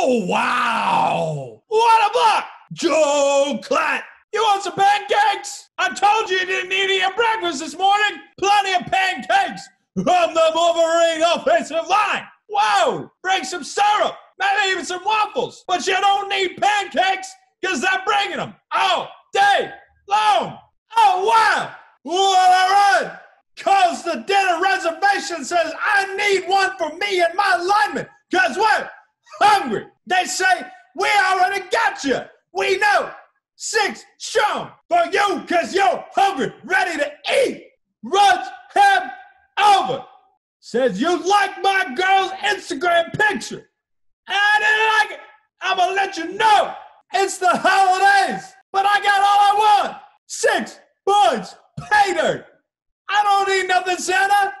Oh, wow. What a block. Joel Klatt. You want some pancakes? I told you you didn't need any breakfast this morning. Plenty of pancakes from the Wolverine offensive line. Whoa, bring some syrup, maybe even some waffles. But you don't need pancakes because they're bringing them all oh, day long. Oh, wow. What a run. Because the dinner reservation says I need one for me and my lineman. Because what? Hungry. They say, we already got you. We know six shown for you because you're hungry, ready to eat. Runs him over. Says you like my girl's Instagram picture. I didn't like it. I'm going to let you know it's the holidays, but I got all I want. Six buns, pay dirt. I don't need nothing, Santa.